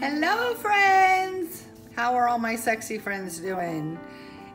Hello, friends. How are all my sexy friends doing?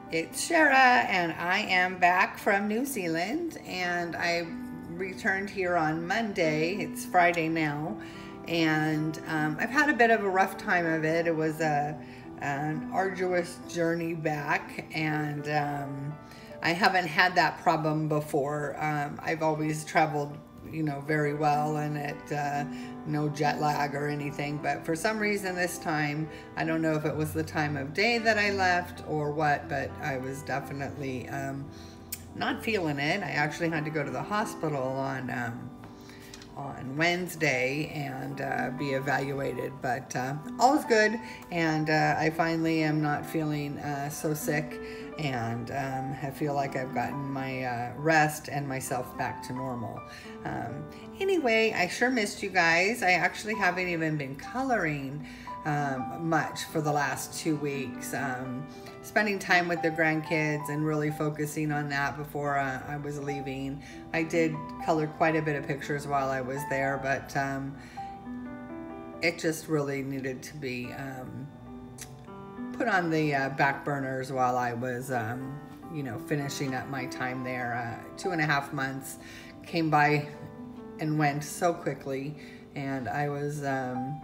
It's Shara, and I am back from New Zealand, and I returned here on Monday. It's Friday now, and um, I've had a bit of a rough time of it. It was a an arduous journey back, and um, I haven't had that problem before. Um, I've always traveled you know, very well and it, uh, no jet lag or anything. But for some reason this time, I don't know if it was the time of day that I left or what, but I was definitely um, not feeling it. I actually had to go to the hospital on um, on Wednesday and uh, be evaluated, but uh, all's good. And uh, I finally am not feeling uh, so sick and um, I feel like I've gotten my uh, rest and myself back to normal. Um, anyway, I sure missed you guys. I actually haven't even been coloring um, much for the last two weeks. Um, spending time with the grandkids and really focusing on that before uh, I was leaving. I did color quite a bit of pictures while I was there, but um, it just really needed to be um, put on the uh, back burners while I was, um, you know, finishing up my time there. Uh, two and a half months came by and went so quickly, and I was um,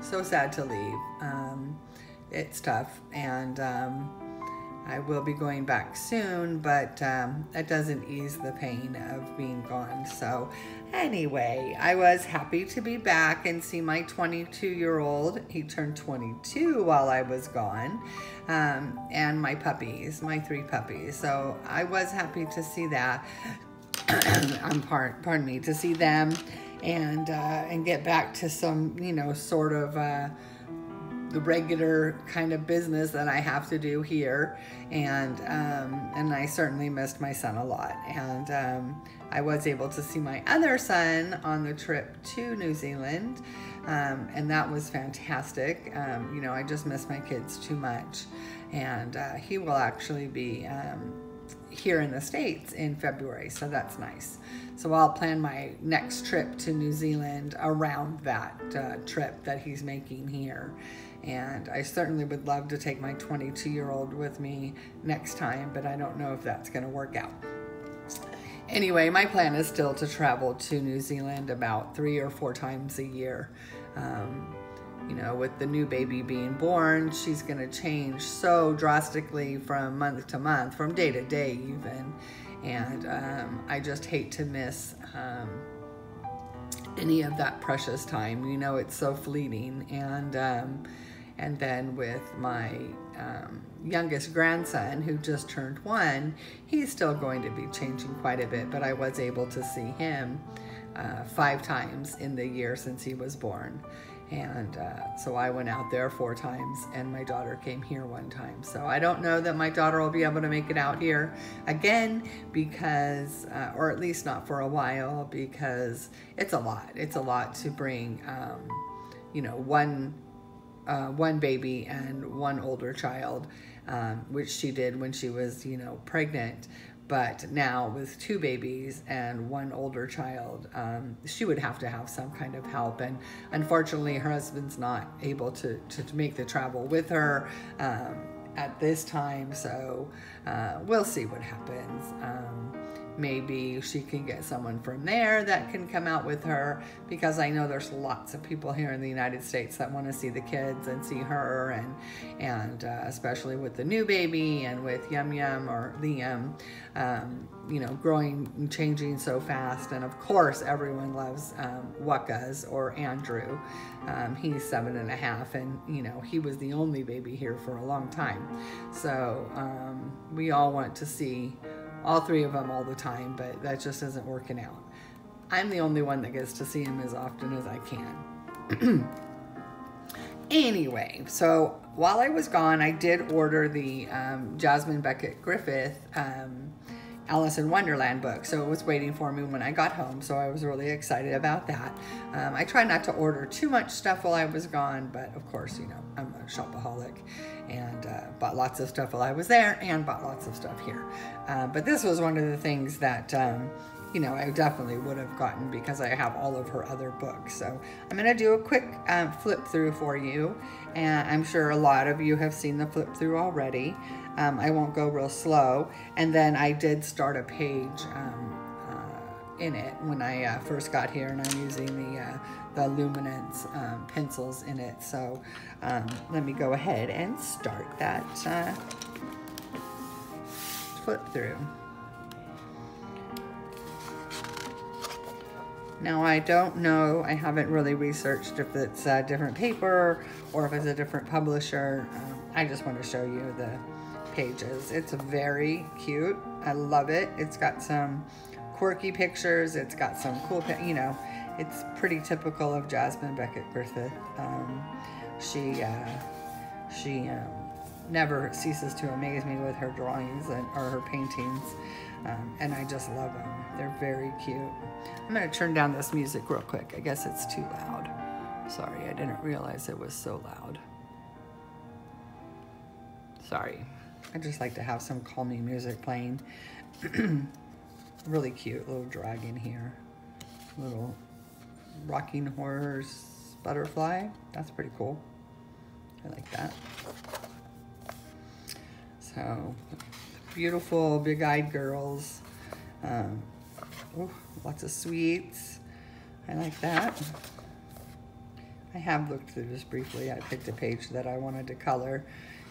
so sad to leave. Um, it's tough, and um, I will be going back soon, but um, that doesn't ease the pain of being gone. So, anyway, I was happy to be back and see my 22 year old. He turned 22 while I was gone, um, and my puppies, my three puppies. So, I was happy to see that. I'm part, pardon me, to see them and uh, and get back to some, you know, sort of. Uh, the regular kind of business that I have to do here, and um, and I certainly missed my son a lot. And um, I was able to see my other son on the trip to New Zealand, um, and that was fantastic. Um, you know, I just miss my kids too much, and uh, he will actually be um, here in the States in February, so that's nice. So I'll plan my next trip to New Zealand around that uh, trip that he's making here. And I certainly would love to take my 22 year old with me next time, but I don't know if that's going to work out. Anyway, my plan is still to travel to New Zealand about three or four times a year. Um, you know, with the new baby being born, she's going to change so drastically from month to month, from day to day, even. And um, I just hate to miss um, any of that precious time. You know, it's so fleeting. And, um, and then with my um, youngest grandson, who just turned one, he's still going to be changing quite a bit, but I was able to see him uh, five times in the year since he was born. And uh, so I went out there four times, and my daughter came here one time. So I don't know that my daughter will be able to make it out here again because, uh, or at least not for a while, because it's a lot. It's a lot to bring, um, you know, one uh, one baby and one older child, um, which she did when she was, you know, pregnant. But now with two babies and one older child, um, she would have to have some kind of help. And unfortunately, her husband's not able to, to, make the travel with her um, at this time. So uh, we'll see what happens. Maybe she can get someone from there that can come out with her because I know there's lots of people here in the United States that want to see the kids and see her and and uh, especially with the new baby and with Yum Yum or Liam um, you know growing and changing so fast. And of course everyone loves um, or Andrew. Um, he's seven and a half and you know he was the only baby here for a long time. So um, we all want to see all three of them all the time, but that just isn't working out. I'm the only one that gets to see him as often as I can. anyway, so while I was gone, I did order the um, Jasmine Becket-Griffith um, Alice in Wonderland book. So it was waiting for me when I got home. So I was really excited about that. Um, I tried not to order too much stuff while I was gone, but of course, you know, I'm a shopaholic and uh, bought lots of stuff while I was there and bought lots of stuff here. Uh, but this was one of the things that um, you know, I definitely would have gotten because I have all of her other books. So I'm going to do a quick um, flip through for you. And I'm sure a lot of you have seen the flip through already. Um, I won't go real slow. And then I did start a page um, uh, in it when I uh, first got here and I'm using the, uh, the luminance um, pencils in it. So um, let me go ahead and start that uh, flip through. Now I don't know, I haven't really researched if it's a different paper or if it's a different publisher. Um, I just want to show you the pages. It's very cute. I love it. It's got some quirky pictures. It's got some cool, you know, it's pretty typical of Jasmine Becket-Griffith. Um, she, uh, she um, never ceases to amaze me with her drawings and, or her paintings. Um, and I just love them. They're very cute. I'm gonna turn down this music real quick. I guess it's too loud. Sorry, I didn't realize it was so loud. Sorry. I just like to have some calming music playing. really cute little dragon here. Little rocking horse butterfly. That's pretty cool. I like that. So beautiful big-eyed girls. Um, oh, lots of sweets. I like that. I have looked through this briefly. I picked a page that I wanted to color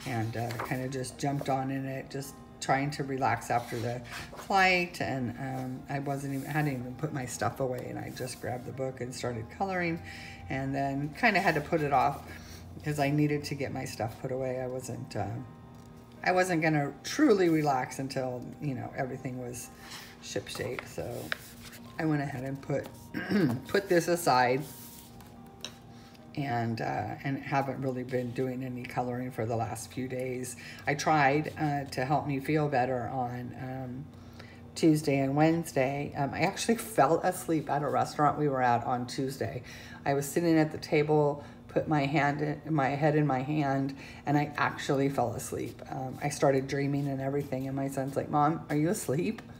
and uh, kind of just jumped on in it, just trying to relax after the flight. And um, I wasn't even, I hadn't even put my stuff away and I just grabbed the book and started coloring and then kind of had to put it off because I needed to get my stuff put away. I wasn't, uh, I wasn't going to truly relax until, you know, everything was ship shape. So I went ahead and put, put this aside and uh, and haven't really been doing any coloring for the last few days. I tried uh, to help me feel better on um, Tuesday and Wednesday. Um, I actually fell asleep at a restaurant we were at on Tuesday. I was sitting at the table put my hand in, my head in my hand and I actually fell asleep. Um, I started dreaming and everything and my son's like, mom, are you asleep?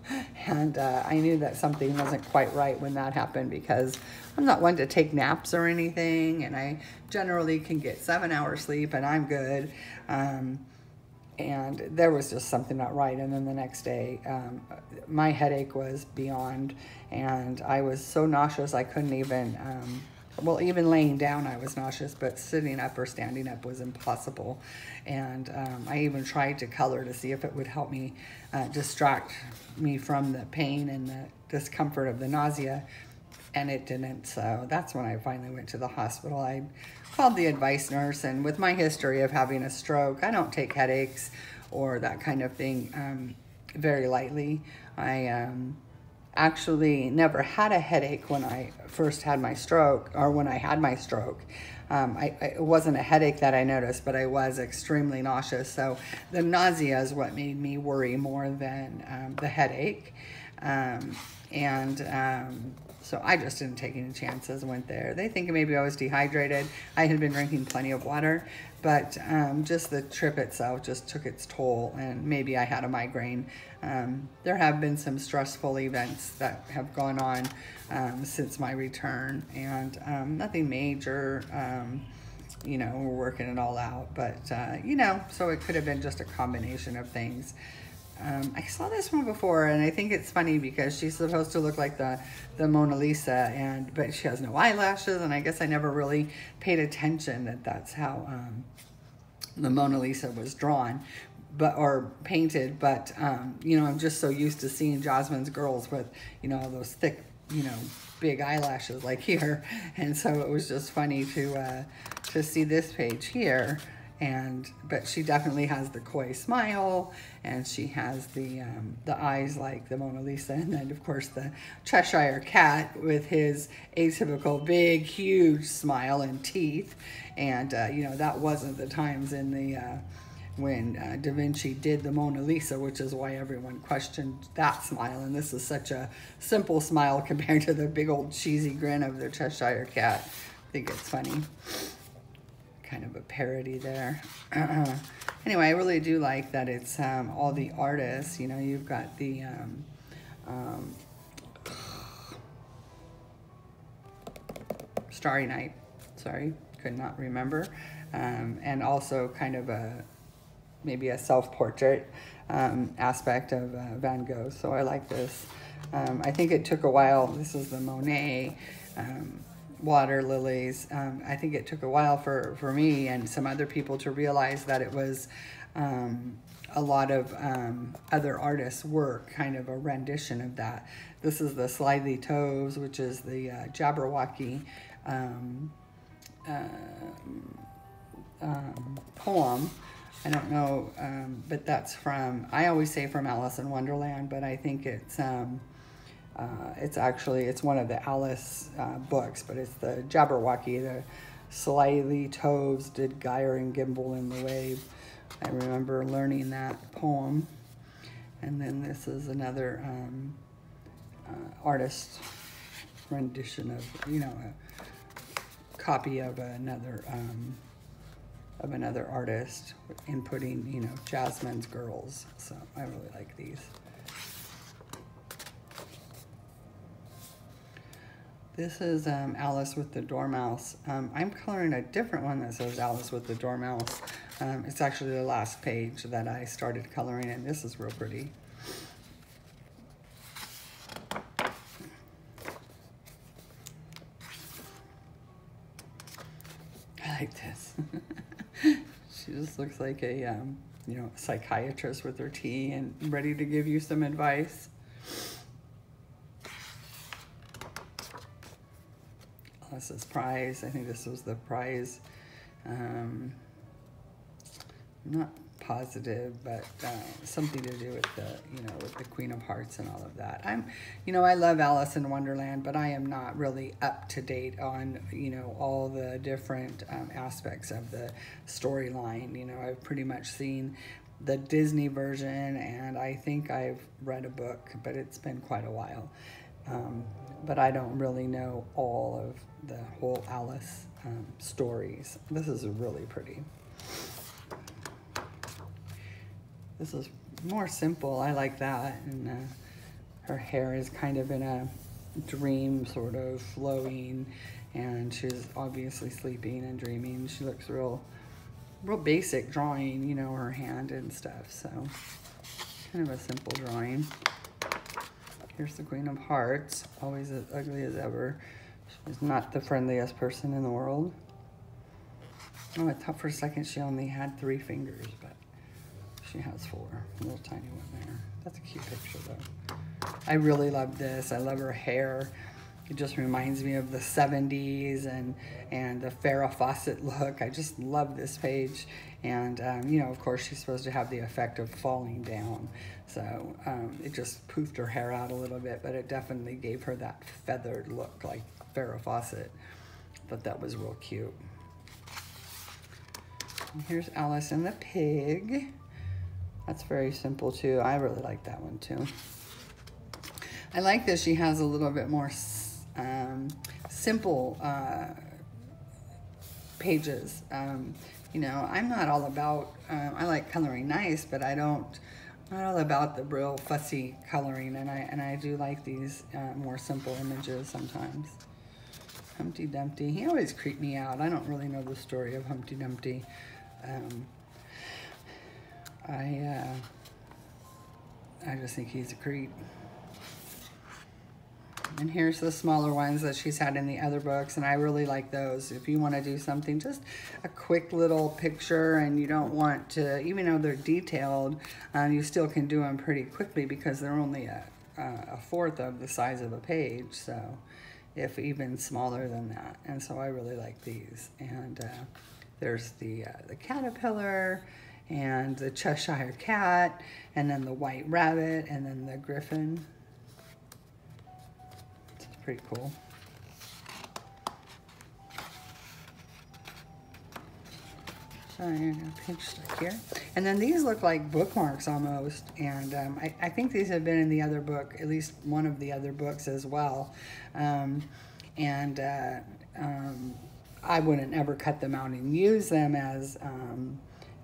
And uh, I knew that something wasn't quite right when that happened because I'm not one to take naps or anything and I generally can get seven hours sleep and I'm good. Um, and there was just something not right. And then the next day, um, my headache was beyond, and I was so nauseous I couldn't even um, well, even laying down, I was nauseous, but sitting up or standing up was impossible. And um, I even tried to color to see if it would help me uh, distract me from the pain and the discomfort of the nausea, and it didn't. So that's when I finally went to the hospital. I called the advice nurse, and with my history of having a stroke, I don't take headaches or that kind of thing um, very lightly. I um, actually never had a headache when I first had my stroke or when I had my stroke. Um, I, I, it wasn't a headache that I noticed, but I was extremely nauseous. So the nausea is what made me worry more than um, the headache. Um, and um, so I just didn't take any chances, went there. They think maybe I was dehydrated. I had been drinking plenty of water, but um, just the trip itself just took its toll and maybe I had a migraine. Um, there have been some stressful events that have gone on um, since my return and um, nothing major. Um, you know, we're working it all out, but uh, you know, so it could have been just a combination of things. Um, I saw this one before, and I think it's funny because she's supposed to look like the the Mona Lisa, and but she has no eyelashes, and I guess I never really paid attention that that's how um, the Mona Lisa was drawn, but or painted. But um, you know, I'm just so used to seeing Jasmine's girls with you know those thick, you know, big eyelashes like here, and so it was just funny to uh, to see this page here and but she definitely has the coy smile and she has the um, the eyes like the Mona Lisa and then of course the Cheshire cat with his atypical big huge smile and teeth and uh, you know that wasn't the times in the uh, when uh, Da Vinci did the Mona Lisa, which is why everyone questioned that smile. And this is such a simple smile compared to the big old cheesy grin of the Cheshire cat. I think it's funny kind of a parody there. anyway, I really do like that it's um, all the artists. You know, you've got the um, um, Starry Night. Sorry, could not remember. Um, and also kind of a maybe a self-portrait um, aspect of uh, Van Gogh. So I like this. Um, I think it took a while. This is the Monet water lilies. Um, I think it took a while for, for me and some other people to realize that it was um, a lot of um, other artists' work, kind of a rendition of that. This is the Slithy Toves, which is the uh, Jabberwocky um, uh, um, poem. I don't know, um, but that's from, I always say from Alice in Wonderland, but I think it's, uh, it's actually, it's one of the Alice uh, books, but it's the Jabberwocky, the Slithy Toves did Gyre and Gimble in the Wave. I remember learning that poem. And then this is another um, uh, artist rendition of, you know, a copy of another um, of another artist inputting, you know, Jasmine's Girls. So I really like these. This is um, Alice with the Dormouse. Um, I'm coloring a different one that says Alice with the Dormouse. Um, it's actually the last page that I started coloring and this is real pretty. I like this. she just looks like a, um, you know, psychiatrist with her tea and ready to give you some advice. This is prize. I think this was the prize. Um, not positive, but uh, something to do with the, you know, with the Queen of Hearts and all of that. I'm, you know, I love Alice in Wonderland, but I am not really up to date on, you know, all the different um, aspects of the storyline. You know, I've pretty much seen the Disney version, and I think I've read a book, but it's been quite a while. Um, but I don't really know all of the whole Alice um, stories. This is really pretty. This is more simple. I like that. And uh, her hair is kind of in a dream sort of flowing and she's obviously sleeping and dreaming. She looks real, real basic drawing, you know, her hand and stuff. So kind of a simple drawing. Here's the Queen of Hearts, always as ugly as ever. She's not the friendliest person in the world. Oh, I thought for a second she only had three fingers, but she has four. A little tiny one there. That's a cute picture though. I really love this. I love her hair. It just reminds me of the 70s and, and the Farrah Fawcett look. I just love this page. And, um, you know, of course, she's supposed to have the effect of falling down. So um, it just poofed her hair out a little bit, but it definitely gave her that feathered look like Farrah Fawcett. But that was real cute. And here's Alice and the pig. That's very simple too. I really like that one too. I like that she has a little bit more um, simple uh, pages. Um, you know, I'm not all about, um, I like coloring nice, but I don't, not all about the real fussy coloring. And I, and I do like these uh, more simple images sometimes. Humpty Dumpty, he always creeped me out. I don't really know the story of Humpty Dumpty. Um, I, uh, I just think he's a creep. And here's the smaller ones that she's had in the other books, and I really like those. If you want to do something, just a quick little picture, and you don't want to, even though they're detailed, uh, you still can do them pretty quickly because they're only a, a fourth of the size of a page, so if even smaller than that. And so I really like these. And uh, there's the, uh, the caterpillar, and the Cheshire Cat, and then the White Rabbit, and then the Griffin. Pretty cool. So pinch stuck here. And then these look like bookmarks almost, and um, I, I, think these have been in the other book, at least one of the other books as well. Um, and uh, um, I wouldn't ever cut them out and use them as um,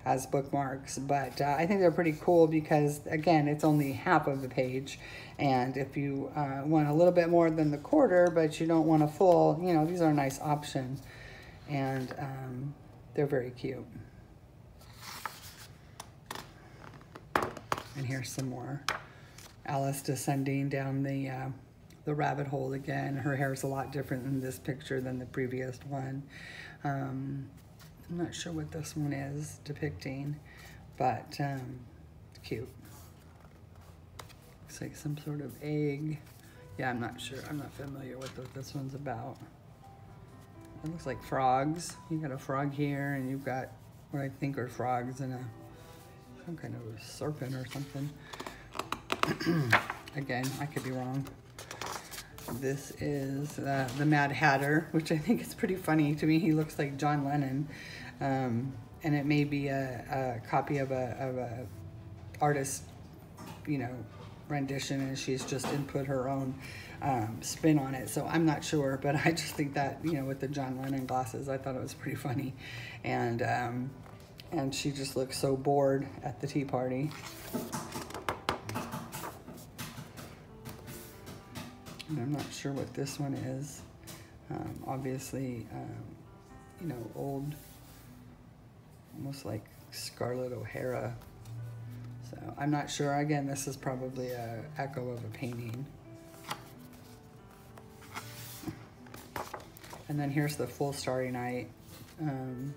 as bookmarks. But uh, I think they're pretty cool because, again, it's only half of the page. And if you uh, want a little bit more than the quarter, but you don't want a full, you know, these are a nice option. And um, they're very cute. And here's some more. Alice descending down the uh, the rabbit hole again. Her hair is a lot different in this picture than the previous one. Um, I'm not sure what this one is depicting, but um, it's cute. Looks like some sort of egg. Yeah, I'm not sure. I'm not familiar with what this one's about. It looks like frogs. You got a frog here, and you've got what I think are frogs and a some kind of a serpent or something. Again, I could be wrong. This is uh, the Mad Hatter, which I think is pretty funny. To me, he looks like John Lennon. Um, and it may be a, a copy of a, of a artist, you know, rendition, and she's just input her own um, spin on it. So I'm not sure, but I just think that, you know, with the John Lennon glasses, I thought it was pretty funny. And, um, and she just looks so bored at the tea party. And I'm not sure what this one is. Um, obviously, um, you know, old, almost like Scarlett O'Hara. So I'm not sure. Again, this is probably a echo of a painting. And then here's the full Starry Night, um,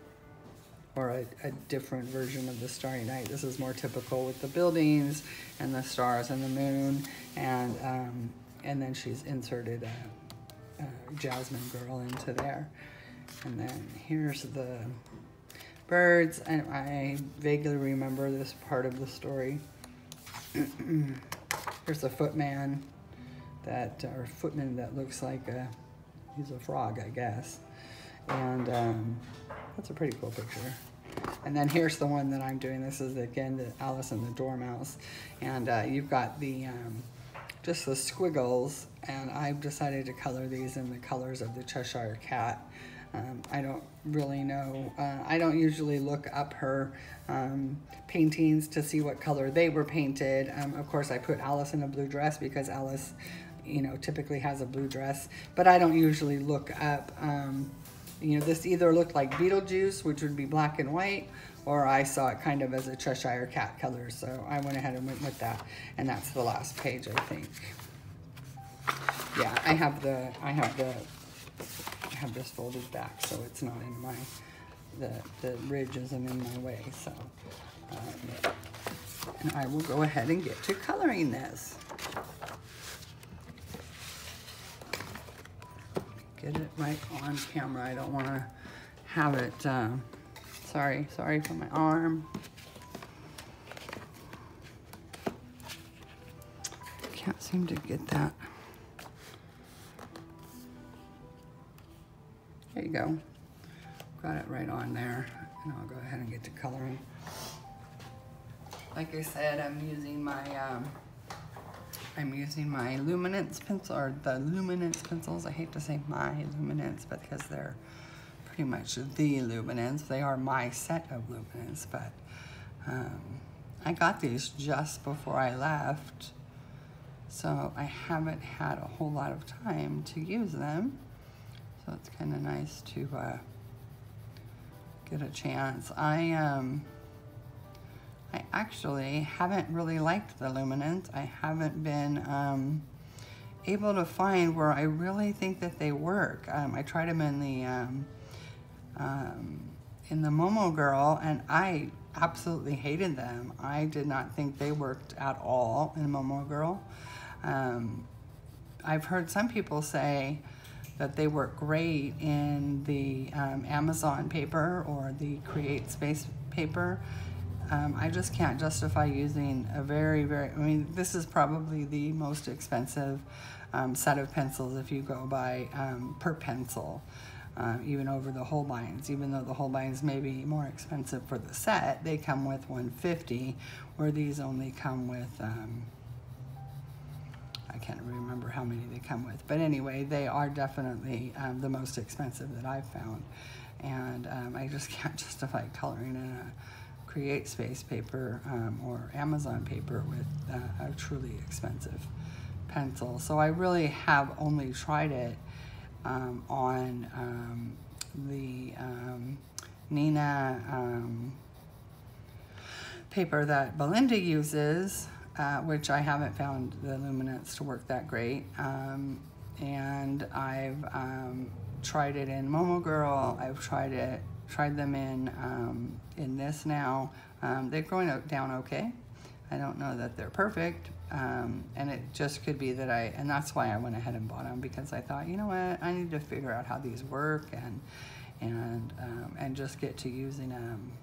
or a, a, different version of the Starry Night. This is more typical with the buildings and the stars and the moon and um, and then she's inserted a, a Jasmine Girl into there. And then here's the birds, and I vaguely remember this part of the story. here's a footman that, or footman that looks like a, he's a frog, I guess. And um, that's a pretty cool picture. And then here's the one that I'm doing. This is again the Alice and the Dormouse. And uh, you've got the um, just the squiggles and I've decided to color these in the colors of the Cheshire Cat. Um, I don't really know. Uh, I don't usually look up her um, paintings to see what color they were painted. Um, of course, I put Alice in a blue dress because Alice, you know, typically has a blue dress. But I don't usually look up, um, you know, this either looked like Beetlejuice, which would be black and white, or I saw it kind of as a Cheshire cat color, so I went ahead and went with that. And that's the last page, I think. Yeah, I have the, I have the, I have this folded back, so it's not in my, the, the ridge isn't in my way, so. Um, and I will go ahead and get to coloring this. Get it right on camera. I don't want to have it, uh, Sorry, sorry for my arm. Can't seem to get that. There you go. Got it right on there. And I'll go ahead and get to coloring. Like I said, I'm using my um, I'm using my luminance pencil or the luminance pencils. I hate to say my luminance, because they're pretty much the luminance. They are my set of luminance, but um, I got these just before I left. So I haven't had a whole lot of time to use them. It's kind of nice to uh, get a chance. I, um, I actually haven't really liked the luminance. I haven't been um, able to find where I really think that they work. Um, I tried them in the um, um, in the Momo Girl, and I absolutely hated them. I did not think they worked at all in Momo Girl. Um, I've heard some people say that they work great in the um, Amazon paper or the Create Space paper. Um, I just can't justify using a very, very, I mean, this is probably the most expensive um, set of pencils if you go by um, per pencil uh, even over the Holbeins. Even though the Holbeins may be more expensive for the set, they come with 150 where these only come with, um, can't remember how many they come with. But anyway, they are definitely um, the most expensive that I've found. And um, I just can't justify coloring in a Create Space paper um, or Amazon paper with uh, a truly expensive pencil. So I really have only tried it um, on um, the um, um, paper that Belinda uses, uh, which I haven't found the luminance to work that great. Um, and I've um, tried it in Momo Girl. I've tried it, tried them in um, in this now. Um, they're going down okay. I don't know that they're perfect, um, and it just could be that I, and that's why I went ahead and bought them because I thought, you know what, I need to figure out how these work and and um, and just get to using them.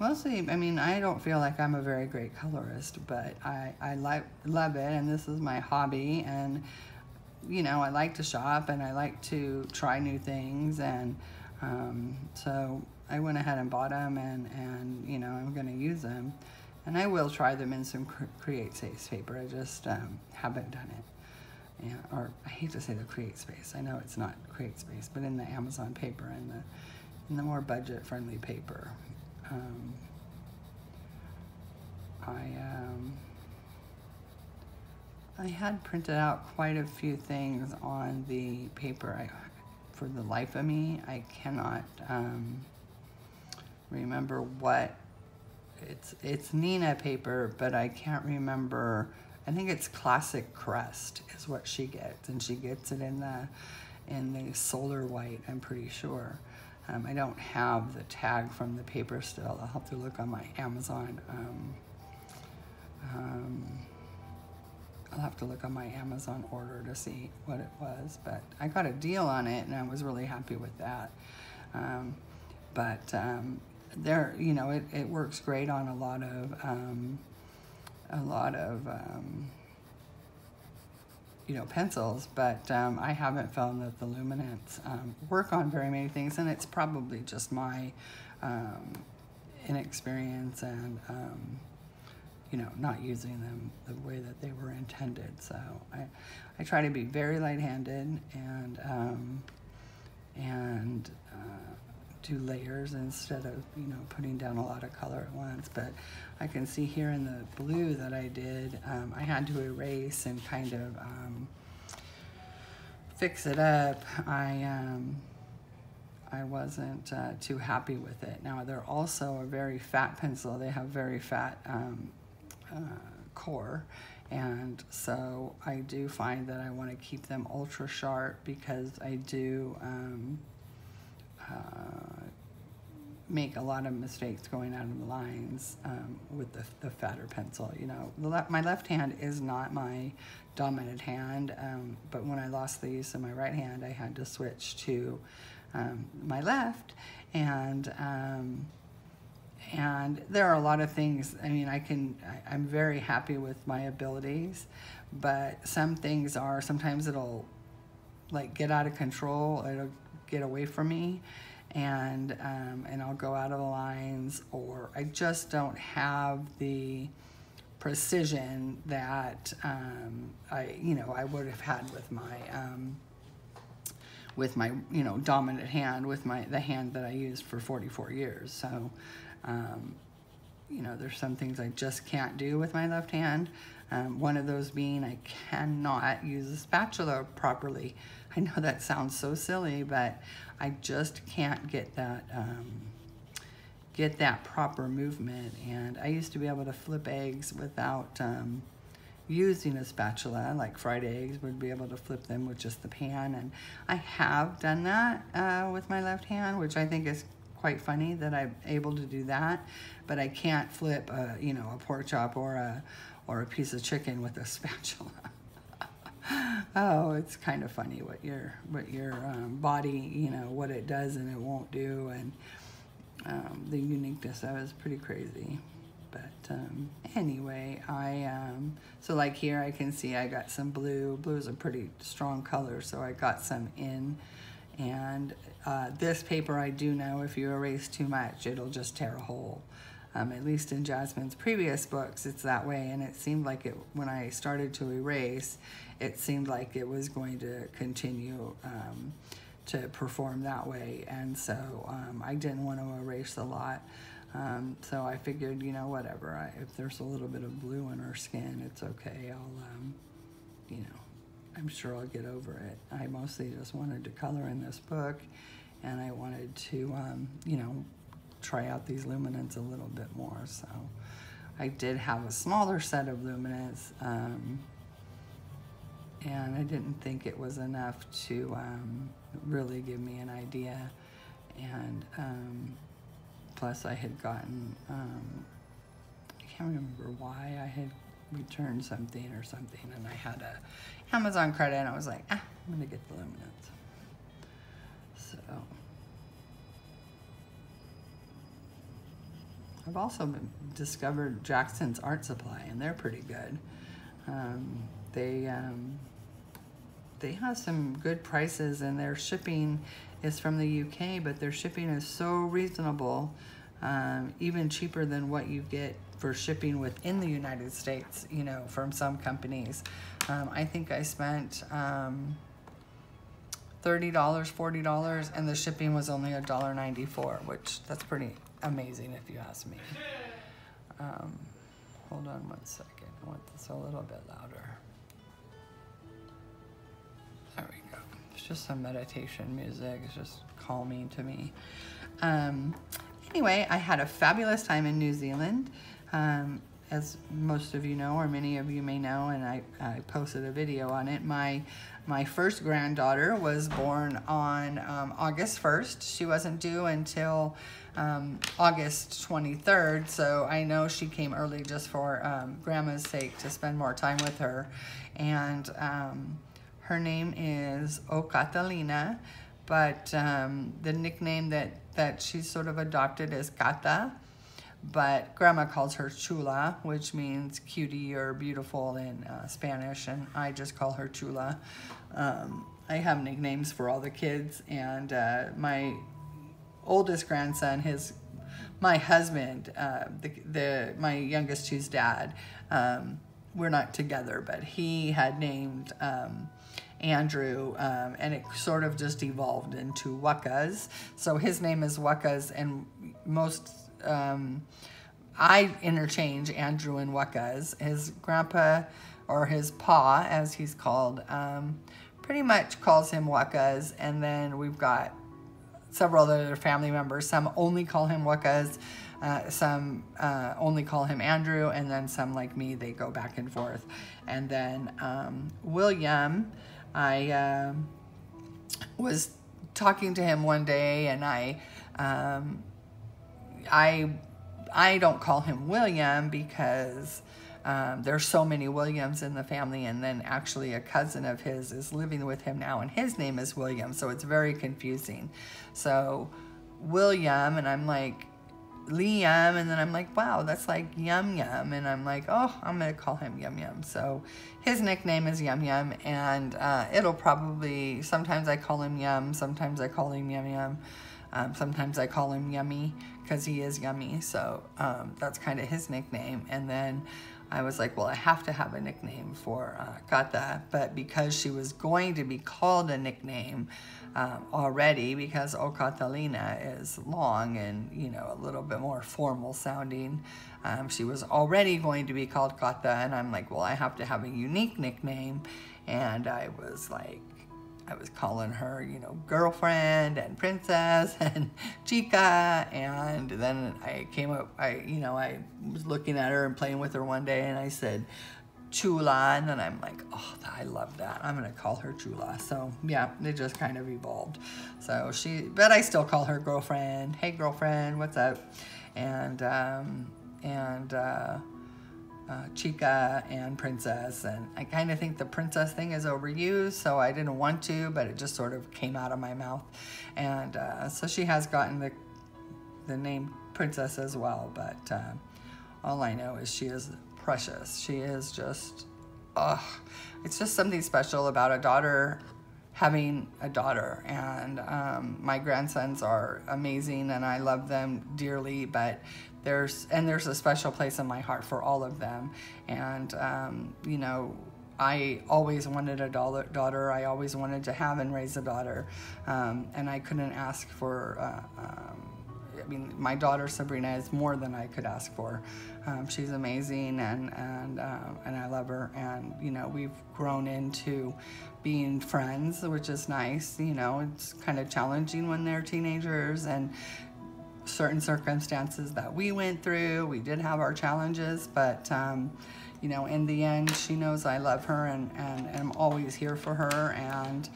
Mostly, I mean, I don't feel like I'm a very great colorist, but I, I like love it, and this is my hobby, and you know, I like to shop and I like to try new things, and um, so I went ahead and bought them, and and you know, I'm going to use them, and I will try them in some Create Space paper. I just um, haven't done it. Yeah, or I hate to say the create space. I know it's not create space, but in the Amazon paper and the in the more budget friendly paper. Um, I um, I had printed out quite a few things on the paper. I, for the life of me, I cannot um, remember what it's. It's Neenah paper, but I can't remember I think it's Classic Crest is what she gets, and she gets it in the in the solar white. I'm pretty sure. Um, I don't have the tag from the paper still. I'll have to look on my Amazon. Um, um, I'll have to look on my Amazon order to see what it was, but I got a deal on it, and I was really happy with that. Um, but um, there, you know, it, it works great on a lot of um, a lot of you know pencils, but um, I haven't found that the luminance um, work on very many things, and it's probably just my um, inexperience and um, you know not using them the way that they were intended. So I I try to be very light-handed and um, and do layers instead of, you know, putting down a lot of color at once. But I can see here in the blue that I did, um, I had to erase and kind of um, fix it up. I, um, I wasn't uh, too happy with it. Now they're also a very fat pencil. They have very fat um, uh, core. And so I do find that I want to keep them ultra sharp because I do um, uh, make a lot of mistakes going out of the lines um, with the, the, fatter pencil. You know, le my left hand is not my dominant hand, um, but when I lost the use of my right hand, I had to switch to um, my left, and um, and there are a lot of things. I mean, I can. I, I'm very happy with my abilities, but some things are sometimes it'll like get out of control. It'll get away from me and um, and I'll go out of the lines or I just don't have the precision that um, I you know I would have had with my um, with my you know dominant hand with my the hand that I used for 44 years. So um, you know there's some things I just can't do with my left hand. Um, one of those being I cannot use a spatula properly I know that sounds so silly, but I just can't get that um, get that proper movement. And I used to be able to flip eggs without um, using a spatula, like fried eggs, would be able to flip them with just the pan. And I have done that uh, with my left hand, which I think is quite funny that I'm able to do that. But I can't flip, a, you know, a pork chop or a or a piece of chicken with a spatula oh, it's kind of funny what your what your um, body, you know, what it does and it won't do, and um, the uniqueness of it is pretty crazy. But um, anyway, I um, so like here I can see I got some blue. Blue is a pretty strong color, so I got some in. And uh, this paper I do know if you erase too much, it'll just tear a hole. Um, at least in Jasmine's previous books, it's that way. And it seemed like it when I started to erase, it seemed like it was going to continue um, to perform that way. And so um, I didn't want to erase a lot. Um, so I figured, you know, whatever. I, if there's a little bit of blue in her skin, it's okay. I'll, um, you know, I'm sure I'll get over it. I mostly just wanted to color in this book, and I wanted to, um, you know, try out these luminance a little bit more. So I did have a smaller set of luminance, um, and I didn't think it was enough to um, really give me an idea. And um, Plus, I had gotten, um, I can't remember why I had returned something or something, and I had a Amazon credit, and I was like, ah, I'm gonna get the luminance. So, I've also discovered Jackson's Art Supply, and they're pretty good. Um, they um, they have some good prices, and their shipping is from the UK, but their shipping is so reasonable, um, even cheaper than what you get for shipping within the United States, you know, from some companies. Um, I think I spent um, $30, $40, and the shipping was only $1.94, which that's pretty amazing if you ask me. Um, hold on one second. I want this a little bit louder. There we go. It's just some meditation music. It's just calming to me. Um, anyway, I had a fabulous time in New Zealand. Um, as most of you know, or many of you may know, and I, I posted a video on it. My my first granddaughter was born on um, August 1st. She wasn't due until um, August 23rd, so I know she came early just for um, grandma's sake to spend more time with her. And um, her name is O Catalina, but um, the nickname that, that she's sort of adopted is Cata. But grandma calls her Chula, which means cutie or beautiful in uh, Spanish, and I just call her Chula. Um, I have nicknames for all the kids, and uh, my oldest grandson, his my husband, uh, the, the my youngest two's dad, um, we're not together, but he had named um, Andrew, um, and it sort of just evolved into Wuckas. So his name is Wuckas, and most um, I interchange Andrew and Wuckas. His grandpa, or his pa, as he's called, um, pretty much calls him Wuckas, and then we've got several other family members. Some only call him Wuckas. Uh, some uh, only call him Andrew, and then some, like me, they go back and forth. And then um, William, I uh, was talking to him one day, and I, um, I, I don't call him William because um, there's so many Williams in the family, and then actually a cousin of his is living with him now, and his name is William, so it's very confusing. So William, and I'm like, Liam, and then I'm like, wow, that's like Yum Yum, and I'm like, oh, I'm gonna call him Yum Yum. So his nickname is Yum Yum, and uh, it'll probably sometimes I call him Yum, sometimes I call him Yum Yum, um, sometimes I call him Yummy because he is yummy. So um, that's kind of his nickname, and then I was like, well, I have to have a nickname for uh, Kata, but because she was going to be called a nickname um, already, because O Catalina is long and, you know, a little bit more formal sounding, um, she was already going to be called Kata, and I'm like, well, I have to have a unique nickname, and I was like, I was calling her, you know, girlfriend and princess and chica. And then I came up, I, you know, I was looking at her and playing with her one day and I said, Chula. And then I'm like, oh, I love that. I'm going to call her Chula. So yeah, it just kind of evolved. So she, but I still call her girlfriend. Hey, girlfriend, what's up? And, um, and, uh, uh, Chica and Princess, and I kind of think the Princess thing is overused, so I didn't want to, but it just sort of came out of my mouth, and uh, so she has gotten the the name Princess as well, but uh, all I know is she is precious. She is just, ugh, it's just something special about a daughter having a daughter and um, my grandsons are amazing and I love them dearly but there's and there's a special place in my heart for all of them and um, you know I always wanted a daughter. I always wanted to have and raise a daughter, um, and I couldn't ask for uh, um, mean, my daughter Sabrina is more than I could ask for. Um, she's amazing, and and uh, and I love her. And you know, we've grown into being friends, which is nice. You know, it's kind of challenging when they're teenagers and certain circumstances that we went through. We did have our challenges, but um, you know, in the end, she knows I love her and, and, and I'm always here for her. And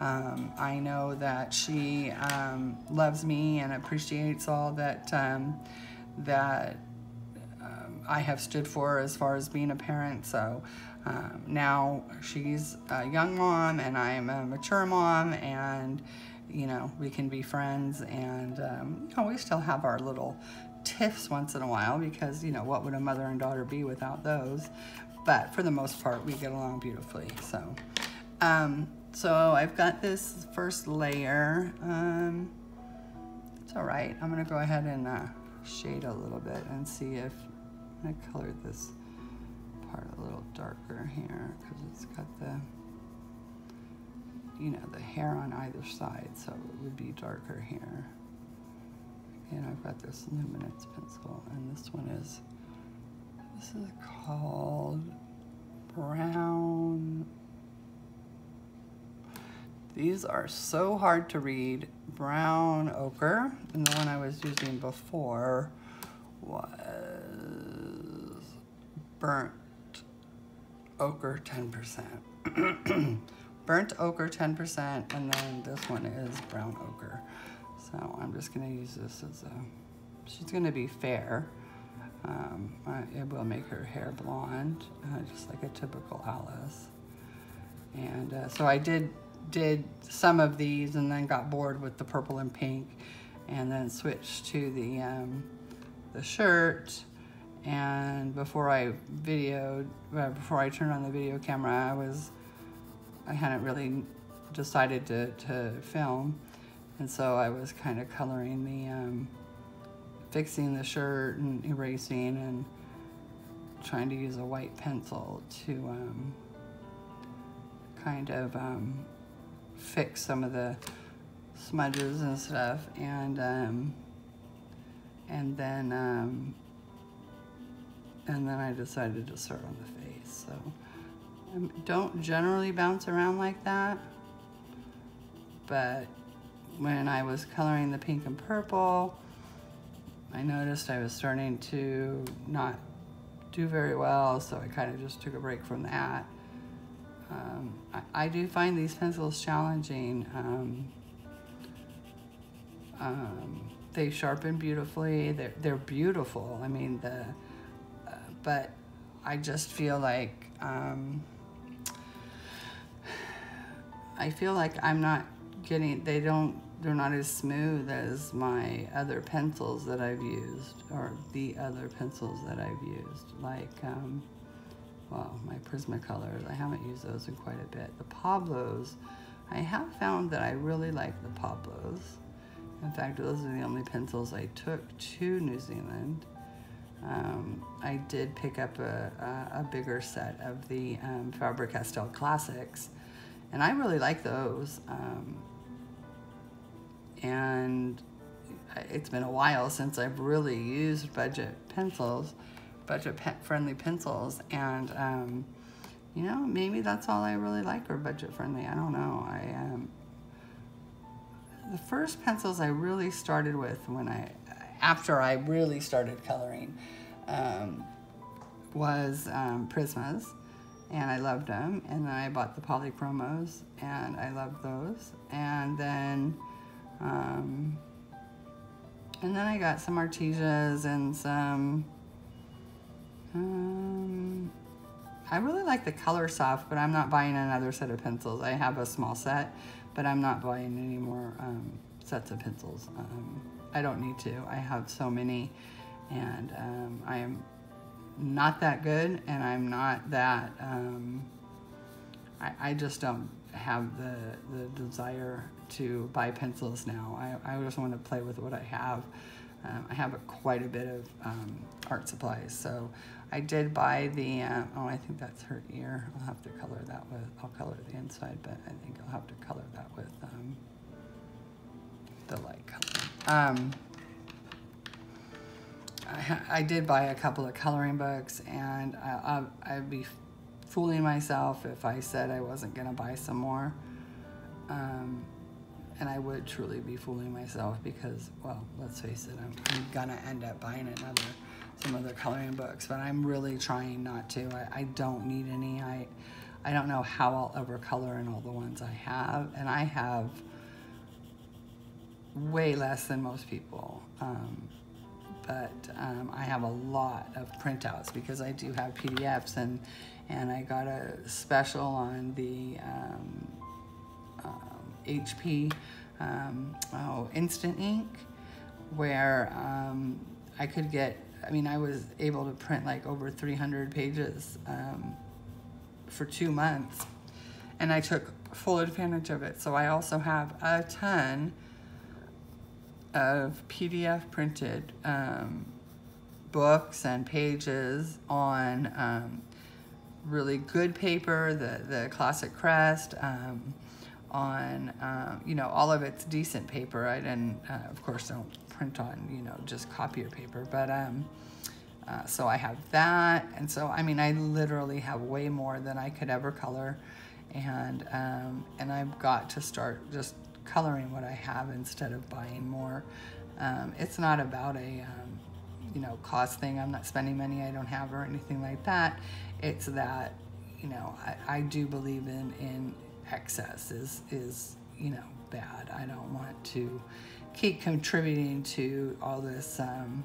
um, I know that she um, loves me and appreciates all that um, that um, I have stood for as far as being a parent. So um, now she's a young mom and I am a mature mom and you know, we can be friends and um, you know, we still have our little tiffs once in a while because, you know, what would a mother and daughter be without those? But for the most part, we get along beautifully. So, um, so I've got this first layer. Um, it's all right. I'm gonna go ahead and uh, shade a little bit and see if I color this part a little darker here because it's got the you know, the hair on either side, so it would be darker here. And I've got this luminance pencil, and this one is, this is called brown. These are so hard to read. Brown ochre, and the one I was using before was burnt ochre 10%. burnt ochre 10%, and then this one is brown ochre. So I'm just gonna use this as a, she's gonna be fair. Um, it will make her hair blonde, uh, just like a typical Alice. And uh, so I did did some of these and then got bored with the purple and pink and then switched to the, um, the shirt. And before I videoed, uh, before I turned on the video camera, I was I hadn't really decided to, to film. And so I was kind of coloring the, um, fixing the shirt and erasing and trying to use a white pencil to um, kind of um, fix some of the smudges and stuff. And, um, and then, um, and then I decided to start on the face. So don't generally bounce around like that, but when I was coloring the pink and purple, I noticed I was starting to not do very well, so I kind of just took a break from that. Um, I, I, do find these pencils challenging. Um, um, they sharpen beautifully. They're, they're beautiful. I mean, the, uh, but I just feel like um, I feel like I'm not getting, they don't, they're not as smooth as my other pencils that I've used, or the other pencils that I've used, like, um, well, my Prismacolors, I haven't used those in quite a bit. The Pablos, I have found that I really like the Pablos. In fact, those are the only pencils I took to New Zealand. Um, I did pick up a, a, a, bigger set of the um, Faber-Castell Classics, and I really like those. Um, and it's been a while since I've really used budget pencils, budget friendly pencils, and um, you know maybe that's all I really like are budget friendly. I don't know. I um, the first pencils I really started with when I after I really started coloring um, was um, Prismas and I loved them. And then I bought the polychromos, and I loved those. And then, um, and then I got some Artesias and some, um, I really like the Coloursoft, but I'm not buying another set of pencils. I have a small set, but I'm not buying any more um, sets of pencils. Um, I don't need to. I have so many, and um, I am not that good and I'm not that, um, I, I just don't have the, the desire to buy pencils now. I, I just want to play with what I have. Um, I have a, quite a bit of um, art supplies. So I did buy the, uh, oh, I think that's her ear. I'll have to color that with, I'll color the inside, but I think I'll have to color that with um, the light color. I, did buy a couple of coloring books, and I, I, I'd be fooling myself if I said I wasn't going to buy some more. Um, and I would truly be fooling myself because, well, let's face it, I'm, I'm gonna end up buying another, some other coloring books, but I'm really trying not to. I, I don't need any. I, I don't know how I'll ever color in all the ones I have, and I have way less than most people. Um, but um, I have a lot of printouts because I do have PDFs and and I got a special on the um, um, HP um, oh, Instant Ink where um, I could get I mean I was able to print like over 300 pages um, for two months and I took full advantage of it. So I also have a ton of PDF printed um, books and pages on um, really good paper, the, the classic crest, um, on, um, you know, all of it's decent paper. I didn't, uh, of course, don't print on, you know, just copier paper, but um, uh, so I have that. And so, I mean, I literally have way more than I could ever color. And, um, and I've got to start just coloring what I have instead of buying more. Um, it's not about a um, you know cost thing. I'm not spending money I don't have or anything like that. It's that you know I, I do believe in in excess is is you know bad. I don't want to keep contributing to all this um,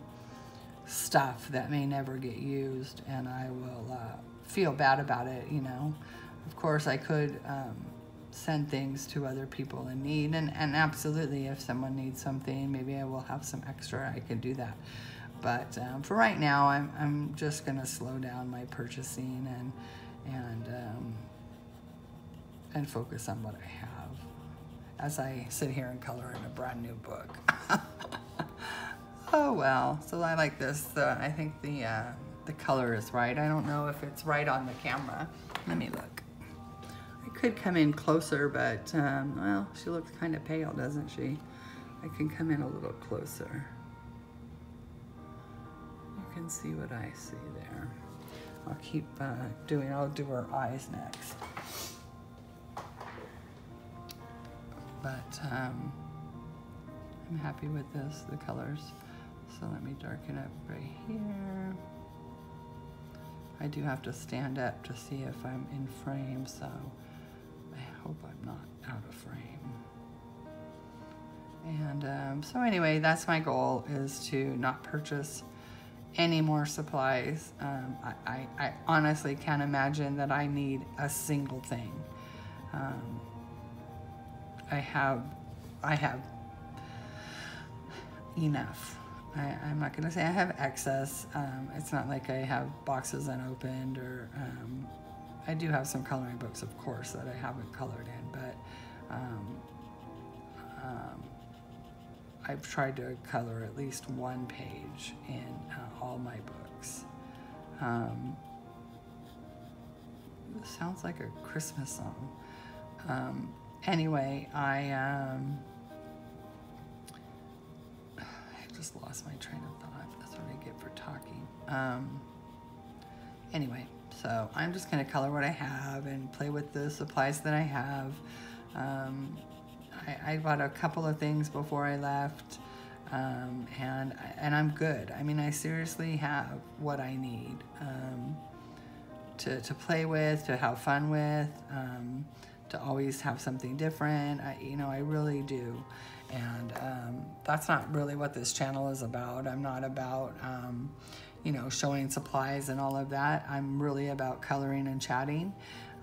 stuff that may never get used, and I will uh, feel bad about it. You know, of course I could um, send things to other people in need. And, and absolutely, if someone needs something, maybe I will have some extra, I can do that. But um, for right now, I'm, I'm just going to slow down my purchasing and, and, um, and focus on what I have as I sit here and color in a brand new book. oh well, so I like this. Uh, I think the, uh, the color is right. I don't know if it's right on the camera. Let me look could come in closer, but, um, well, she looks kind of pale, doesn't she? I can come in a little closer. You can see what I see there. I'll keep uh, doing, I'll do her eyes next. But um, I'm happy with this, the colors. So let me darken up right here. I do have to stand up to see if I'm in frame, so hope I'm not out of frame. And um, so anyway, that's my goal is to not purchase any more supplies. Um, I, I, I, honestly can't imagine that I need a single thing. Um, I have, I have enough. I, am not gonna say I have excess. Um, it's not like I have boxes unopened or um, I do have some coloring books, of course, that I haven't colored in, but um, um, I've tried to color at least one page in uh, all my books. Um, sounds like a Christmas song. Um, anyway, I, um, I just lost my train of thought. That's what I get for talking. Um, anyway, so I'm just to color what I have and play with the supplies that I have. Um, I, I, bought a couple of things before I left, um, and and I'm good. I mean, I seriously have what I need um, to to play with, to have fun with, um, to always have something different. I, you know, I really do, and um, that's not really what this channel is about. I'm not about um, you know, showing supplies and all of that. I'm really about coloring and chatting,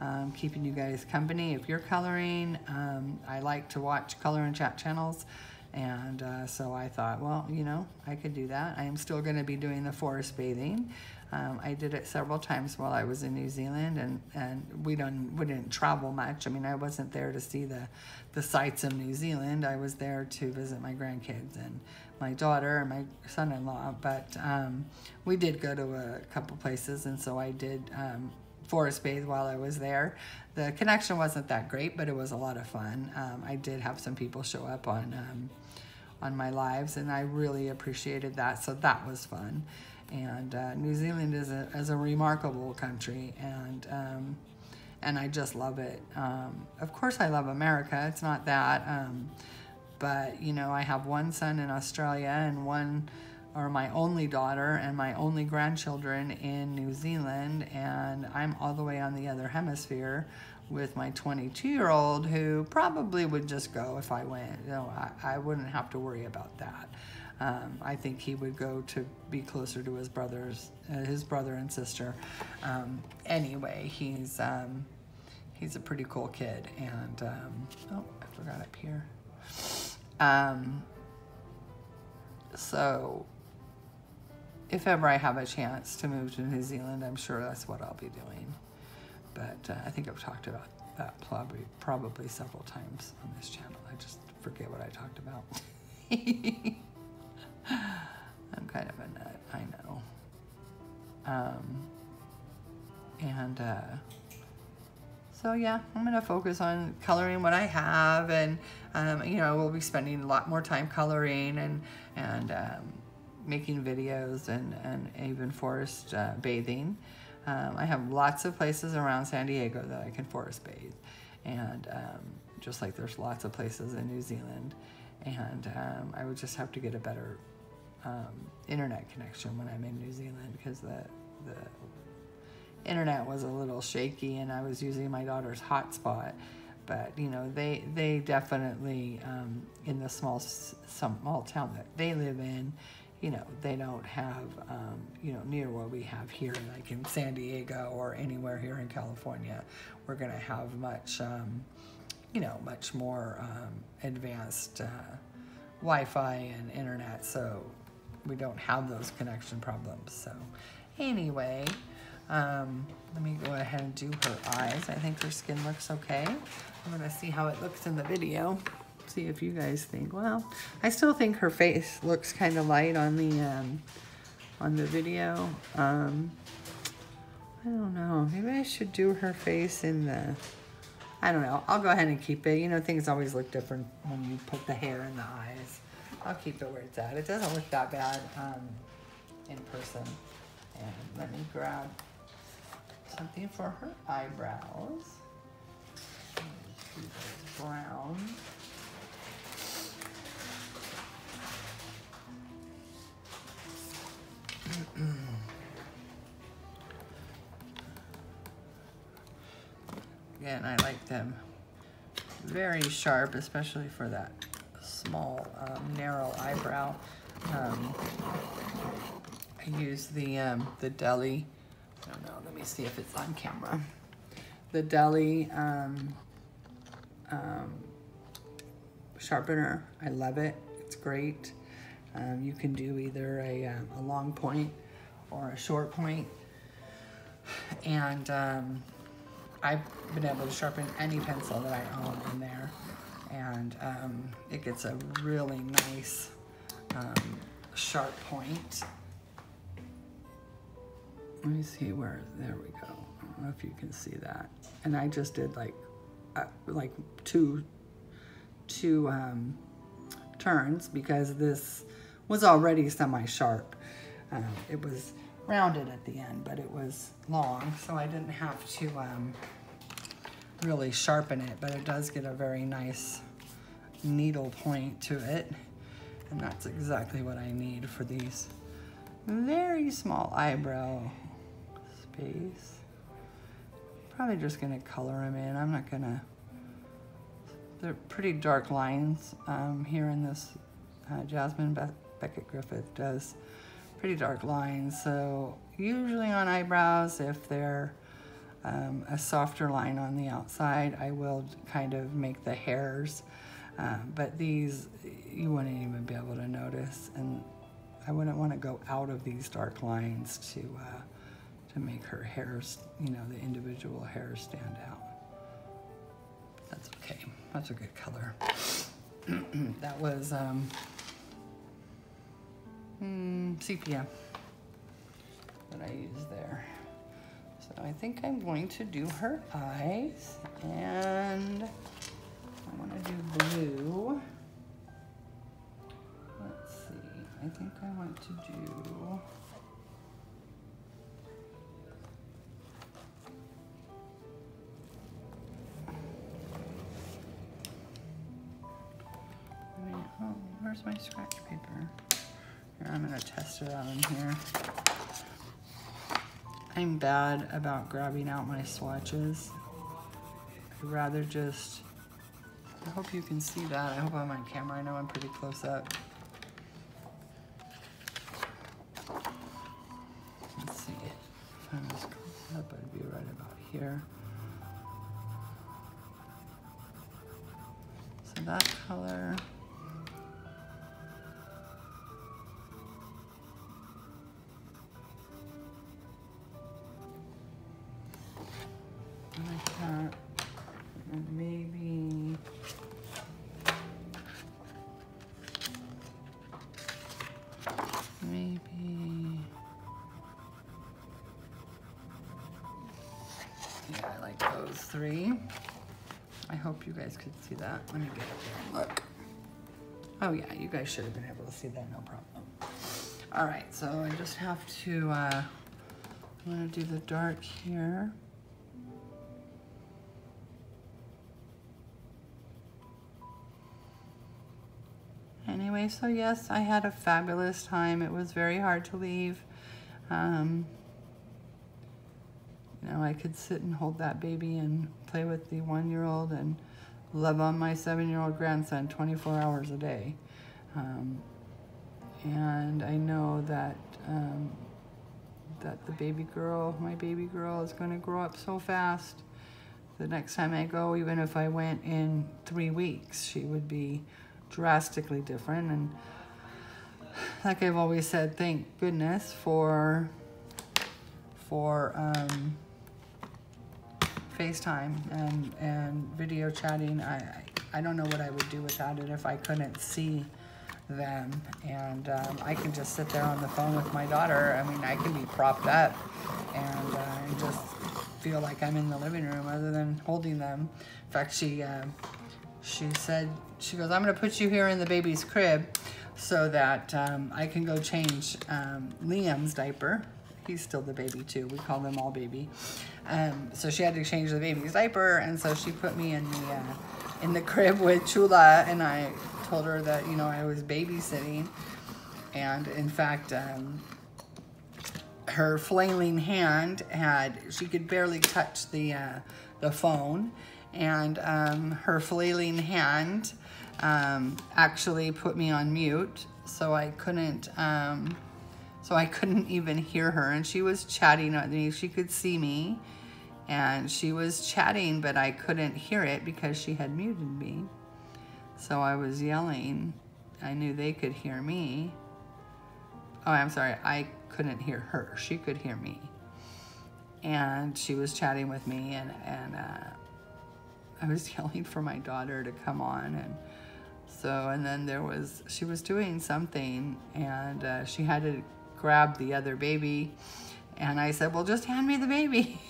um, keeping you guys company. If you're coloring, um, I like to watch color and chat channels. And uh, so I thought, well, you know, I could do that. I am still going to be doing the forest bathing. Um, I did it several times while I was in New Zealand, and, and we don't we didn't travel much. I mean, I wasn't there to see the the sights of New Zealand. I was there to visit my grandkids and my daughter and my son-in-law. But um, we did go to a couple places, and so I did um, forest bathe while I was there. The connection wasn't that great, but it was a lot of fun. Um, I did have some people show up on um, on my lives, and I really appreciated that. So that was fun. And uh, New Zealand is a, is a remarkable country, and um, and I just love it. Um, of course, I love America. It's not that, but you know, I have one son in Australia and one, or my only daughter and my only grandchildren in New Zealand, and I'm all the way on the other hemisphere with my 22 year old who probably would just go if I went. You know, I, I wouldn't have to worry about that. Um, I think he would go to be closer to his brothers, uh, his brother and sister. Um, anyway, he's um, he's a pretty cool kid, and um, oh, I forgot up here. Um, so, if ever I have a chance to move to New Zealand, I'm sure that's what I'll be doing. But uh, I think I've talked about that probably probably several times on this channel. I just forget what I talked about. I'm kind of a nut, I know. Um, and uh, so yeah, I'm gonna focus on coloring what I have, and um, you know, we'll be spending a lot more time coloring and and um, making videos and and even forest uh, bathing. Um, I have lots of places around San Diego that I can forest bathe, and um, just like there's lots of places in New Zealand, and um, I would just have to get a better um, internet connection when I'm in New Zealand because the the internet was a little shaky and I was using my daughter's hotspot. But you know they they definitely um, in the small some small town that they live in, you know they don't have um, you know near what we have here like in San Diego or anywhere here in California. We're gonna have much um, you know much more um, advanced uh, Wi-Fi and internet, so we don't have those connection problems. So anyway, um, let me go ahead and do her eyes. I think her skin looks okay. I'm gonna see how it looks in the video. See if you guys think, well, I still think her face looks kind of light on the, um, on the video. Um, I don't know, maybe I should do her face in the, I don't know. I'll go ahead and keep it. You know, things always look different when you put the hair in the eyes. I'll keep it where it's at. It doesn't look that bad um, in person. And let me grab something for her eyebrows. Brown. Again, I like them very sharp, especially for that small, um, narrow eyebrow. Um, I use the, um, the Deli, Don't know, let me see if it's on camera. The Deli um, um, sharpener, I love it, it's great. Um, you can do either a, um, a long point or a short point. And um, I've been able to sharpen any pencil that I own in there and um, it gets a really nice um, sharp point. Let me see where, there we go. I don't know if you can see that. And I just did like, uh, like two, two um, turns because this was already semi-sharp. Um, it was rounded at the end, but it was long, so I didn't have to um, really sharpen it, but it does get a very nice needle point to it. And that's exactly what I need for these very small eyebrow space. Probably just gonna color them in. I'm not gonna, they're pretty dark lines um, here in this. Uh, Jasmine Be Becket-Griffith does pretty dark lines. So usually on eyebrows, if they're um, a softer line on the outside, I will kind of make the hairs uh, but these, you wouldn't even be able to notice. And I wouldn't want to go out of these dark lines to, uh, to make her hairs, you know, the individual hairs stand out. That's okay. That's a good color. that was um, mm, sepia that I used there. So I think I'm going to do her eyes and I want to do blue. Let's see. I think I want to do where's my scratch paper? Here, I'm gonna test it out in here. I'm bad about grabbing out my swatches. I'd rather just, I hope you can see that. I hope I'm on camera. I know I'm pretty close up. Let's see, if I'm as close up, I'd be right about here. Hope you guys could see that. Let me get up there look. Oh yeah, you guys should have been able to see that, no problem. All right, so I just have to, uh, I'm gonna do the dark here. Anyway, so yes, I had a fabulous time. It was very hard to leave. Um, you know, I could sit and hold that baby and play with the one-year-old and love on my seven-year-old grandson 24 hours a day. Um, and I know that um, that the baby girl, my baby girl, is going to grow up so fast. The next time I go, even if I went in three weeks, she would be drastically different. And like I've always said, thank goodness for for um, FaceTime and and video chatting. I I don't know what I would do without it if I couldn't see them and um, I can just sit there on the phone with my daughter. I mean, I can be propped up and, uh, just feel like I'm in the living room other than holding them. In fact, she uh, she said, she goes, I'm gonna put you here in the baby's crib so that um, I can go change um, Liam's diaper. He's still the baby too. We call them all baby. Um, so she had to change the baby's diaper, and so she put me in the uh, in the crib with Chula, and I told her that you know I was babysitting, and in fact, um, her flailing hand had she could barely touch the uh, the phone, and um, her flailing hand um, actually put me on mute, so I couldn't. Um, so I couldn't even hear her, and she was chatting with me. She could see me, and she was chatting, but I couldn't hear it because she had muted me. So I was yelling. I knew they could hear me. Oh, I'm sorry. I couldn't hear her. She could hear me. And she was chatting with me, and, and uh, I was yelling for my daughter to come on. And so, and then there was, she was doing something, and uh, she had to grab the other baby. And I said, Well, just hand me the baby.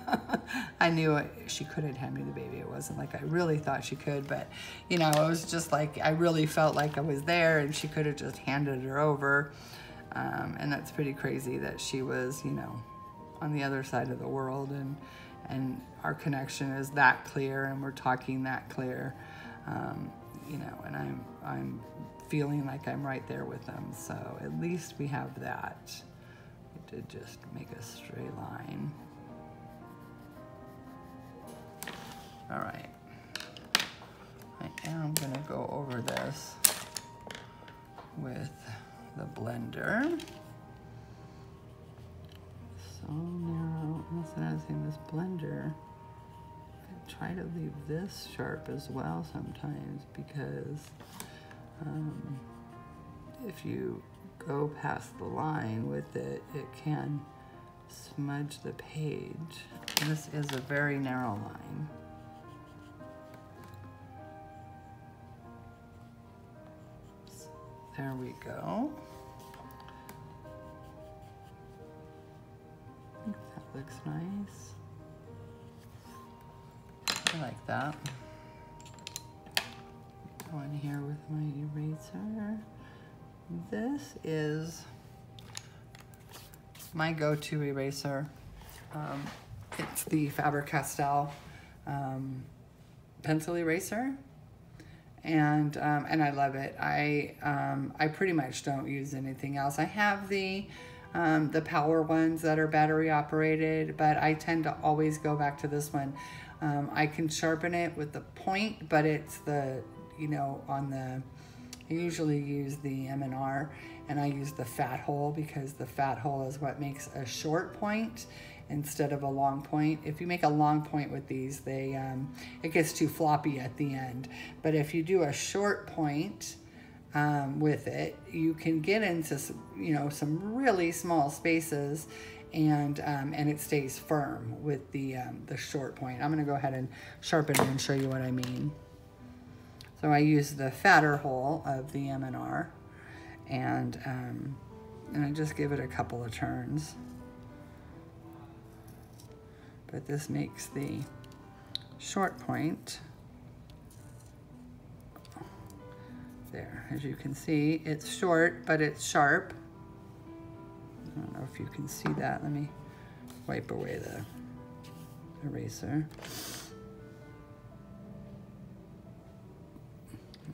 I knew it, she couldn't hand me the baby. It wasn't like I really thought she could, but you know, it was just like I really felt like I was there and she could have just handed her over. Um, and that's pretty crazy that she was, you know, on the other side of the world and and our connection is that clear and we're talking that clear. Um, you know, and I'm I'm feeling like I'm right there with them. So at least we have that. It did just make a straight line. All right. I am gonna go over this with the blender. So narrow, that's another thing, this blender, I try to leave this sharp as well sometimes because um, if you go past the line with it, it can smudge the page. This is a very narrow line. There we go. I think that looks nice. I like that. In here with my eraser. This is my go-to eraser. Um, it's the Faber-Castell um, pencil eraser. And, um, and I love it. I, um, I pretty much don't use anything else. I have the, um, the power ones that are battery operated, but I tend to always go back to this one. Um, I can sharpen it with the point, but it's the, you know, on the, I usually use the M&R and I use the fat hole because the fat hole is what makes a short point instead of a long point. If you make a long point with these, they um, it gets too floppy at the end. But if you do a short point um, with it, you can get into you know some really small spaces, and um, and it stays firm with the um, the short point. I'm gonna go ahead and sharpen it and show you what I mean. So I use the fatter hole of the M&R, and um, and I just give it a couple of turns but this makes the short point there. As you can see, it's short, but it's sharp. I don't know if you can see that. Let me wipe away the eraser.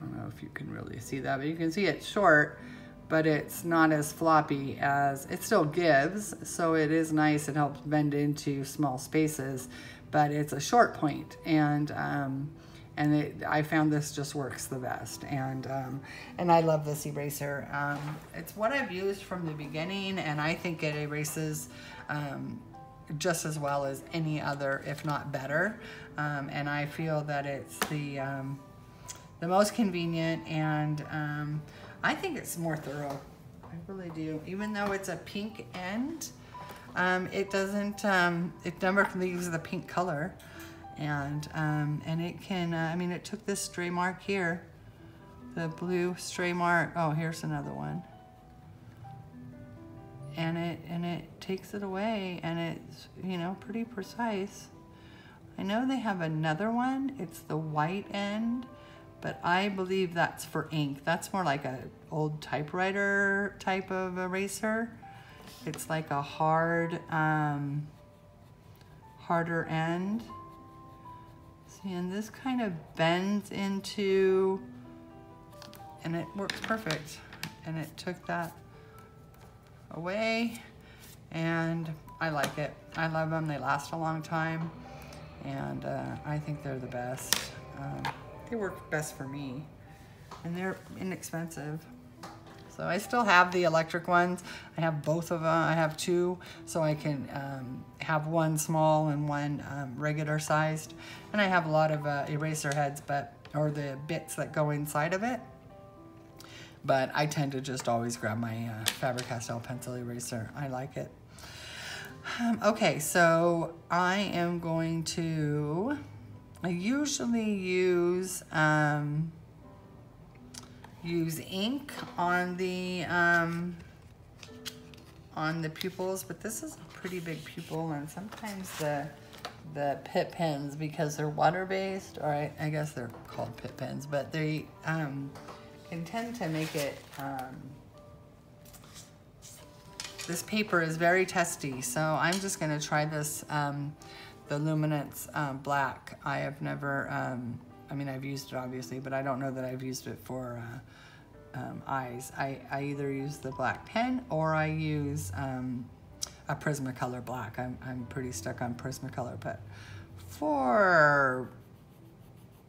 I don't know if you can really see that, but you can see it's short, but it's not as floppy as, it still gives, so it is nice, it helps bend into small spaces, but it's a short point, and um, and it, I found this just works the best, and um, and I love this eraser. Um, it's what I've used from the beginning, and I think it erases um, just as well as any other, if not better, um, and I feel that it's the um, the most convenient and um, I think it's more thorough. I really do. Even though it's a pink end, um, it doesn't, um, it never leaves the pink color. And, um, and it can, uh, I mean, it took this stray mark here, the blue stray mark. Oh, here's another one. And it, and it takes it away and it's, you know, pretty precise. I know they have another one. It's the white end but I believe that's for ink. That's more like an old typewriter type of eraser. It's like a hard, um, harder end. See, and this kind of bends into, and it works perfect. And it took that away, and I like it. I love them, they last a long time, and uh, I think they're the best. Um, they work best for me. And they're inexpensive. So I still have the electric ones. I have both of them. I have two, so I can um, have one small and one um, regular sized. And I have a lot of uh, eraser heads, but or the bits that go inside of it. But I tend to just always grab my uh, Faber-Castell pencil eraser. I like it. Um, okay, so I am going to I usually use um, use ink on the um, on the pupils, but this is a pretty big pupil, and sometimes the the Pitt pens because they're water based, or I, I guess they're called Pitt pens, but they um, can tend to make it. Um, this paper is very testy, so I'm just going to try this. The Luminance um, Black. I have never, um, I mean, I've used it obviously, but I don't know that I've used it for uh, um, eyes. I, I either use the black pen or I use um, a Prismacolor black. I'm, I'm pretty stuck on Prismacolor, but for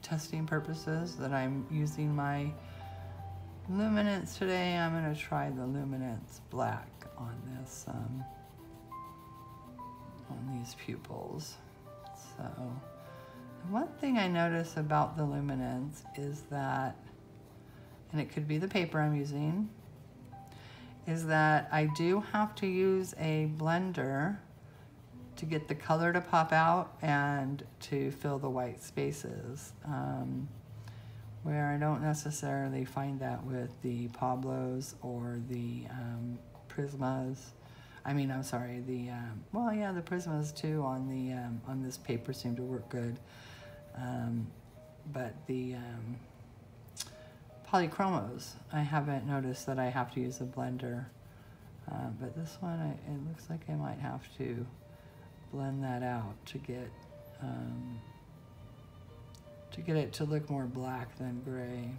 testing purposes that I'm using my Luminance today, I'm gonna try the Luminance black on this, um, on these pupils. So one thing I notice about the luminance is that, and it could be the paper I'm using, is that I do have to use a blender to get the color to pop out and to fill the white spaces. Um, where I don't necessarily find that with the Pablos or the um, Prismas. I mean, I'm sorry, the, um, well, yeah, the Prismas too on the, um, on this paper seem to work good. Um, but the um, polychromos. I haven't noticed that I have to use a blender. Uh, but this one, I, it looks like I might have to blend that out to get um, to get it to look more black than gray.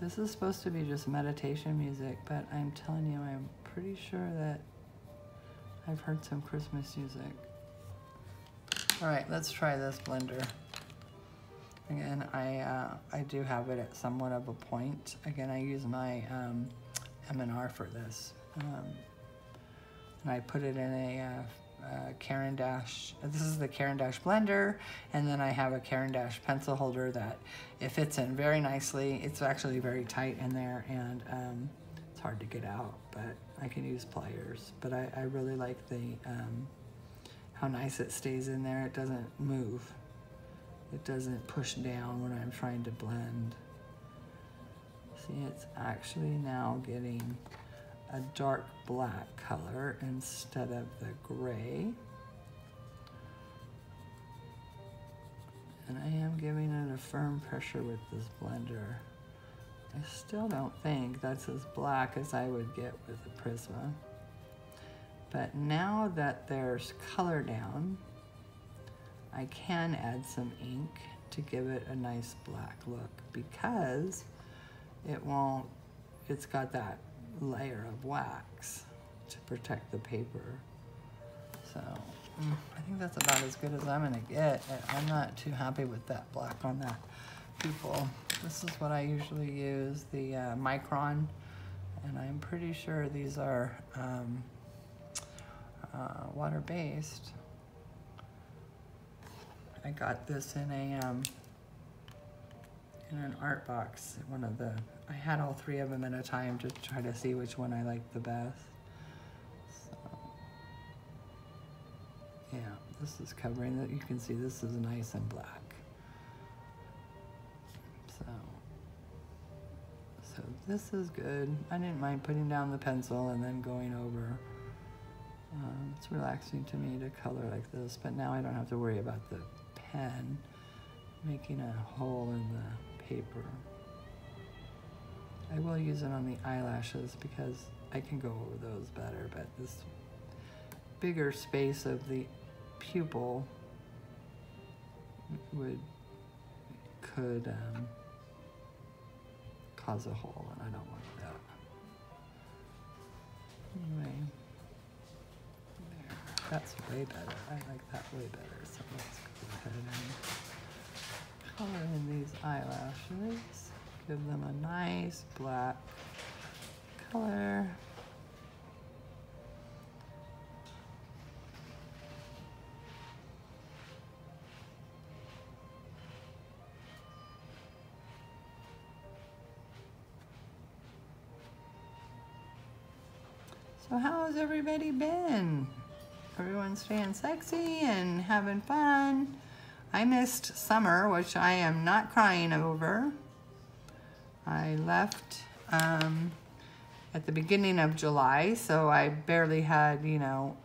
This is supposed to be just meditation music, but I'm telling you, I'm pretty sure that I've heard some Christmas music. All right, let's try this blender. Again, I, uh, I do have it at somewhat of a point. Again, I use my um, M&R for this. Um, and I put it in a uh, uh, Caran d'Ache. This is the Caran d'Ache blender, and then I have a Caran d'Ache pencil holder that it fits in very nicely. It's actually very tight in there, and um, it's hard to get out, but I can use pliers. But I, I really like the um, how nice it stays in there. It doesn't move. It doesn't push down when I'm trying to blend. See, it's actually now getting a dark black color instead of the gray. And I am giving it a firm pressure with this blender. I still don't think that's as black as I would get with a Prisma. But now that there's color down, I can add some ink to give it a nice black look because it won't, it's got that layer of wax to protect the paper. So mm, I think that's about as good as I'm gonna get. I'm not too happy with that black on that pupil. This is what I usually use, the uh, Micron, and I'm pretty sure these are um, uh, water-based. I got this in a um, in an art box, one of the I had all three of them at a time to try to see which one I liked the best. So, yeah, this is covering that. You can see this is nice and black. So, so this is good. I didn't mind putting down the pencil and then going over. Um, it's relaxing to me to color like this, but now I don't have to worry about the pen making a hole in the paper. I will use it on the eyelashes because I can go over those better, but this bigger space of the pupil would could um, cause a hole, and I don't want that. Anyway, there. That's way better. I like that way better. So let's go ahead and color in these eyelashes. Give them a nice black color. So how has everybody been? Everyone staying sexy and having fun. I missed summer, which I am not crying over. I left um, at the beginning of July, so I barely had, you know,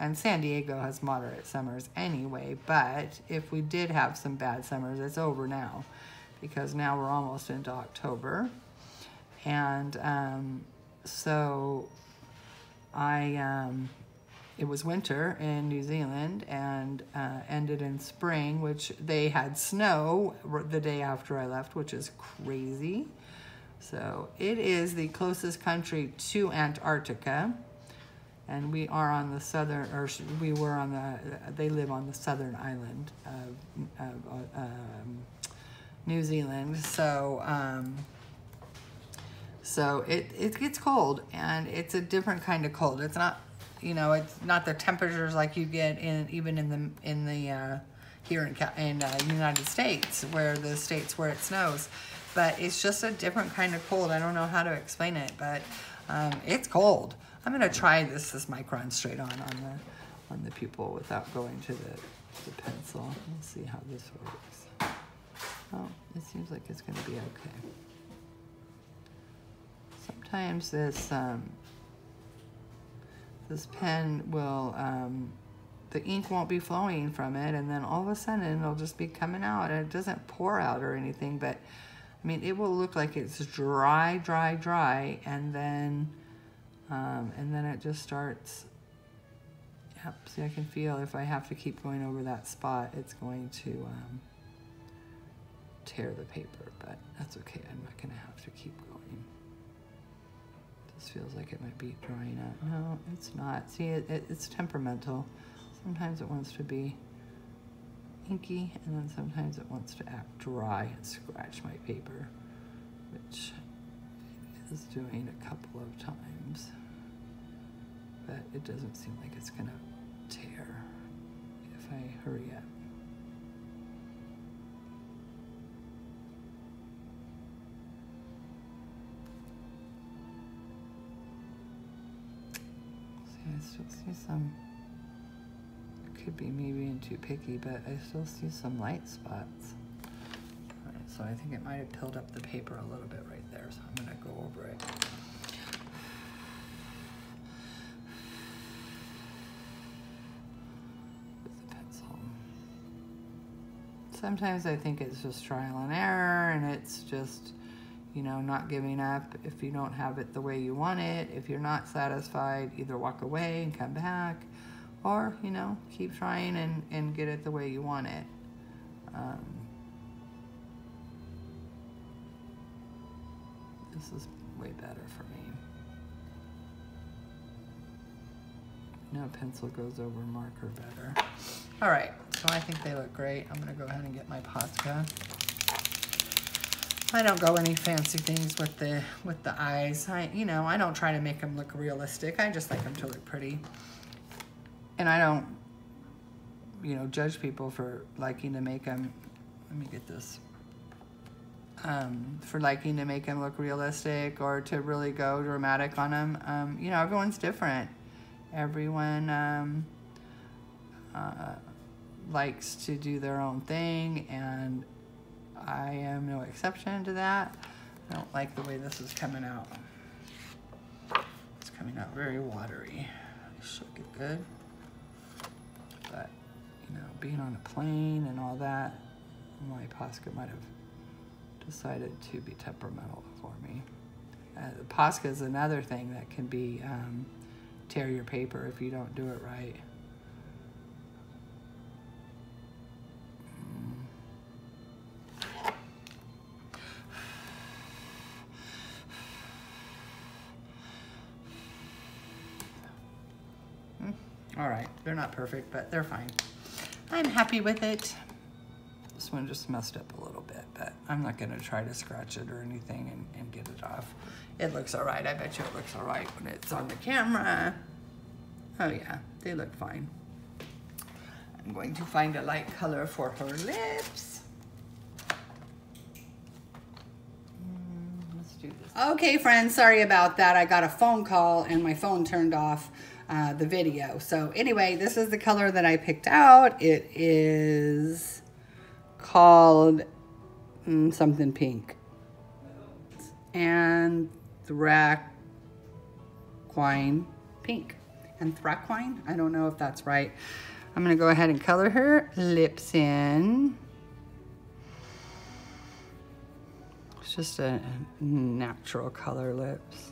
and San Diego has moderate summers anyway, but if we did have some bad summers, it's over now because now we're almost into October. And um, so I, um, it was winter in New Zealand and uh, ended in spring, which they had snow the day after I left, which is crazy. So it is the closest country to Antarctica. And we are on the southern, or we were on the, they live on the southern island of, of um, New Zealand. So, um, so it, it gets cold and it's a different kind of cold. It's not, you know, it's not the temperatures like you get in, even in the, in the, uh, here in, in uh, United States, where the states where it snows but it's just a different kind of cold. I don't know how to explain it, but um, it's cold. I'm gonna try this this micron straight on on the on the pupil without going to the, the pencil. We'll see how this works. Oh, it seems like it's gonna be okay. Sometimes this um, this pen will um, the ink won't be flowing from it and then all of a sudden it'll just be coming out and it doesn't pour out or anything but I mean it will look like it's dry dry dry and then um, and then it just starts yep see I can feel if I have to keep going over that spot it's going to um, tear the paper but that's okay I'm not gonna have to keep going this feels like it might be drying out no it's not see it, it it's temperamental Sometimes it wants to be inky and then sometimes it wants to act dry and scratch my paper, which is doing a couple of times. But it doesn't seem like it's gonna tear if I hurry up. I still see some could be me being too picky, but I still see some light spots. All right, so I think it might have pilled up the paper a little bit right there, so I'm gonna go over it. With pencil. Sometimes I think it's just trial and error and it's just, you know, not giving up. If you don't have it the way you want it. If you're not satisfied, either walk away and come back or you know keep trying and, and get it the way you want it. Um, this is way better for me. No pencil goes over marker better. All right so I think they look great. I'm gonna go ahead and get my Posca I don't go any fancy things with the with the eyes I you know I don't try to make them look realistic I just like them to look pretty and I don't, you know, judge people for liking to make them, let me get this, um, for liking to make them look realistic or to really go dramatic on them. Um, you know, everyone's different. Everyone um, uh, likes to do their own thing, and I am no exception to that. I don't like the way this is coming out. It's coming out very watery. Shook it good But, you know, being on a plane and all that, my Posca might have decided to be temperamental for me. Uh, Posca is another thing that can be um, tear your paper if you don't do it right. All right, they're not perfect, but they're fine. I'm happy with it. This one just messed up a little bit, but I'm not gonna try to scratch it or anything and, and get it off. It looks all right. I bet you it looks all right when it's on the camera. Oh yeah, they look fine. I'm going to find a light color for her lips. Mm, let's do this. okay, friends, sorry about that. I got a phone call and my phone turned off uh, the video. So anyway, this is the color that I picked out. It is called mm, something pink. And Thraquine pink. And Thraquine, I don't know if that's right. I'm gonna go ahead and color her lips in. It's just a natural color lips.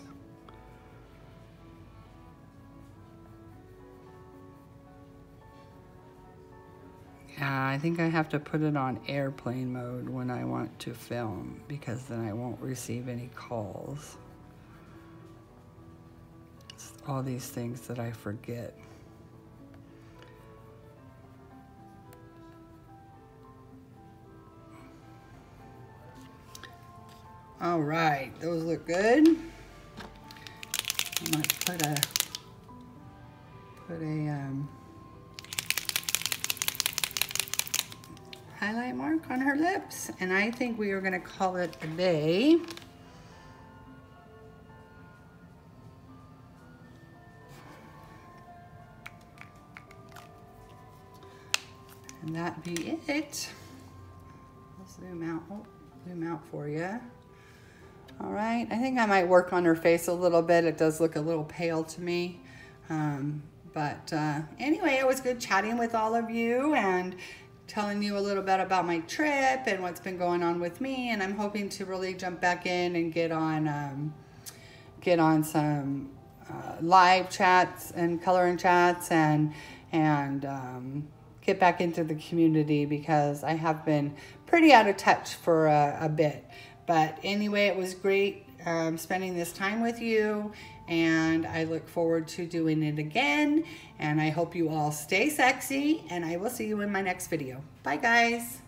Uh, I think I have to put it on airplane mode when I want to film because then I won't receive any calls. It's all these things that I forget. All right, those look good. I might put a put a um, highlight mark on her lips. And I think we are gonna call it a day. And that be it. Let's zoom out, oh, zoom out for you. All right, I think I might work on her face a little bit. It does look a little pale to me. Um, but uh, anyway, it was good chatting with all of you and telling you a little bit about my trip and what's been going on with me. And I'm hoping to really jump back in and get on um, get on some uh, live chats and coloring chats and and um, get back into the community because I have been pretty out of touch for a, a bit. But anyway, it was great um, spending this time with you and I look forward to doing it again. And I hope you all stay sexy and I will see you in my next video. Bye guys.